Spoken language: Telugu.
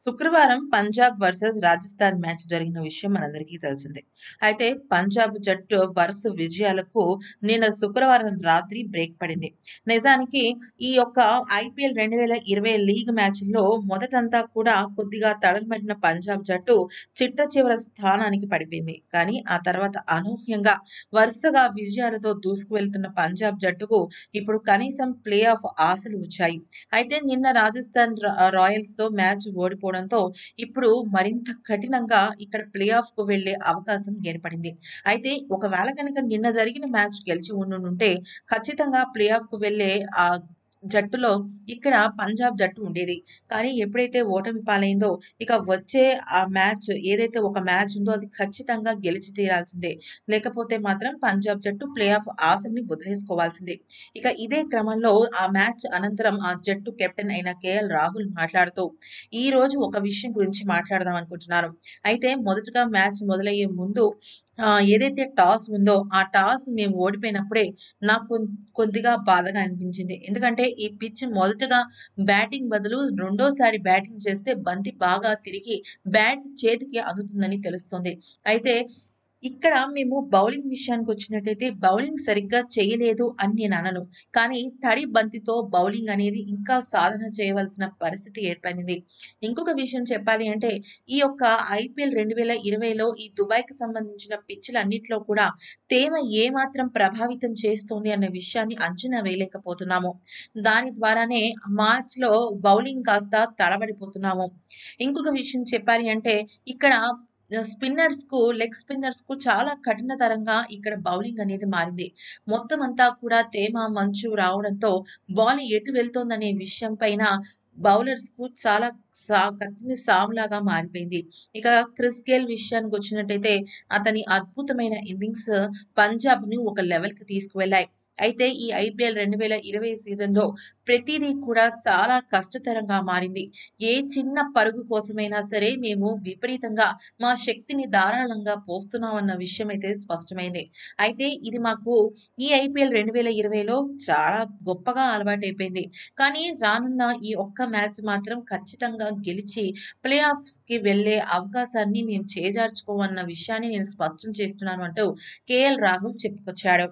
శుక్రవారం పంజాబ్ వర్సెస్ రాజస్థాన్ మ్యాచ్ జరిగిన విషయం మనందరికీ తెలిసిందే. అయితే పంజాబ్ జట్టు వరుస విజయాలకు నిన్న శుక్రవారం రాత్రి బ్రేక్ పడింది. నిజానికి ఈ యొక్క ఐపీఎల్ రెండు వేల ఇరవై లీగ్ మ్యాచ్లో మొదటంతా కూడా కొద్దిగా తడలమడిన పంజాబ్ జట్టు చిట్ట చివర స్థానానికి పడిపోయింది. కానీ ఆ తర్వాత అనూహ్యంగా వరుసగా విజయాలతో దూసుకువెళ్తున్న పంజాబ్ జట్టుకు ఇప్పుడు కనీసం ప్లే ఆఫ్ ఆశలు వచ్చాయి. అయితే నిన్న రాజస్థాన్ రాయల్స్తో రాయల్స్తో మ్యాచ్ ఇప్పుడు మరింత కఠినంగా ఇక్కడ ప్లే ఆఫ్కు వెళ్ళే అవకాశం ఏర్పడింది. అయితే ఒకవేళ కనుక నిన్న జరిగిన మ్యాచ్ గెలిచి ఉండుంటే ఖచ్చితంగా ప్లే ఆఫ్కు వెళ్ళే ఆ జట్టులో ఇక్కడ పంజాబ్ జట్టు ఉండేది. కానీ ఎప్పుడైతే ఓటమి పాలైందో ఇక వచ్చే ఆ మ్యాచ్ ఏదైతే ఒక మ్యాచ్ ఉందో అది ఖచ్చితంగా గెలిచి తీరాల్సిందే. లేకపోతే మాత్రం పంజాబ్ జట్టు ప్లే ఆఫ్ ఆశని వదిలేసుకోవాల్సిందే. ఇక ఇదే క్రమంలో ఆ మ్యాచ్ అనంతరం ఆ జట్టు కెప్టెన్ అయిన కేఎల్ రాహుల్ మాట్లాడుతూ ఈ రోజు ఒక విషయం గురించి మాట్లాడదాం అనుకుంటున్నాను. అయితే మొదటగా మ్యాచ్ మొదలయ్యే ముందు ఏదైతే టాస్ ఉందో ఆ టాస్ మేము ఓడిపోయినప్పుడే నాకు కొద్దిగా బాధగా అనిపించింది. ఎందుకంటే ఈ పిచ్ మొదటగా బ్యాటింగ్ బదులు రెండోసారి బ్యాటింగ్ చేస్తే బంతి బాగా తిరిగి బ్యాట్ చేతికి అందుతుందని తెలుస్తుంది. అయితే ఇక్కడ మేము బౌలింగ్ విషయానికి వచ్చినట్టయితే బౌలింగ్ సరిగ్గా చేయలేదు అని నేను అనను. కానీ తడి బంతితో బౌలింగ్ అనేది ఇంకా సాధన చేయవలసిన పరిస్థితి ఏర్పడింది. ఇంకొక విషయం చెప్పాలి అంటే ఈ యొక్క ఐపీఎల్ రెండు వేల ఇరవైలో ఈ దుబాయ్కి సంబంధించిన పిచ్చులన్నింటిలో కూడా తేమ ఏమాత్రం ప్రభావితం చేస్తుంది అన్న విషయాన్ని అంచనా వేయలేకపోతున్నాము. దాని ద్వారానే మార్చ్లో బౌలింగ్ కాస్త తడబడిపోతున్నాము. ఇంకొక విషయం చెప్పాలి అంటే ఇక్కడ స్పిన్నర్స్కు లెగ్ స్పిన్నర్స్కు చాలా కఠినతరంగా ఇక్కడ బౌలింగ్ అనేది మారింది. మొత్తం అంతా కూడా తేమ మంచు రావడంతో బాల్ ఎటు వెళ్తోందనే విషయం పైన బౌలర్స్కు చాలా సా కత్తిమి సాములాగా మారిపోయింది. ఇక క్రిస్ గేల్ విషయానికి వచ్చినట్టయితే అతని అద్భుతమైన ఇన్నింగ్స్ పంజాబ్ని ఒక లెవెల్కి తీసుకువెళ్ళాయి. అయితే ఈ ఐపీఎల్ రెండు వేల ఇరవై సీజన్లో ప్రతిదీ కూడా చాలా కష్టతరంగా మారింది. ఏ చిన్న పరుగు కోసమైనా సరే మేము విపరీతంగా మా శక్తిని ధారాళంగా పోస్తున్నామన్న విషయం అయితే స్పష్టమైంది. అయితే ఇది మాకు ఈ ఐపీఎల్ రెండు వేల ఇరవైలో చాలా గొప్పగా అలవాటైపోయింది. కానీ రానున్న ఈ ఒక్క మ్యాచ్ మాత్రం ఖచ్చితంగా గెలిచి ప్లే ఆఫ్స్కి వెళ్ళే వెళ్ళే అవకాశాన్ని మేము చేజార్చుకోమన్న విషయాన్ని నేను స్పష్టం చేస్తున్నాను అంటూ కేఎల్ రాహుల్ చెప్పుకొచ్చాడు.